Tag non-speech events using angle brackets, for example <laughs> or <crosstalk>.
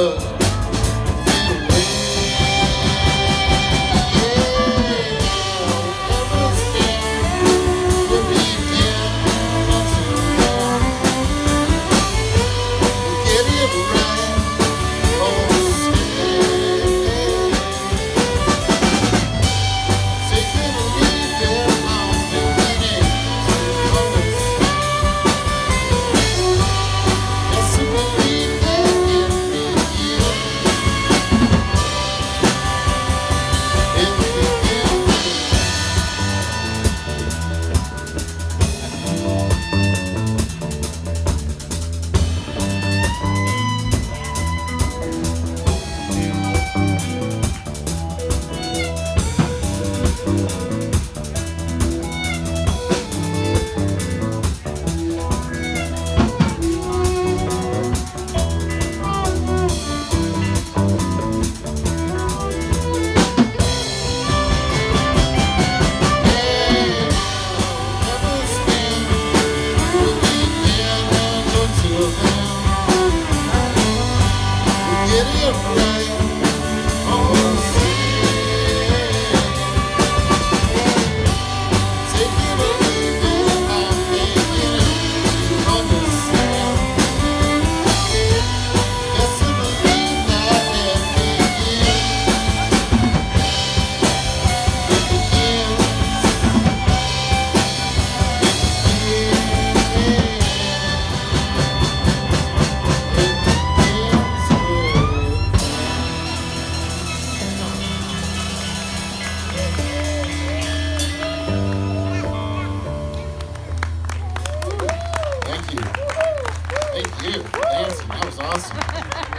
love. get it. É you. Nancy, that was awesome. <laughs>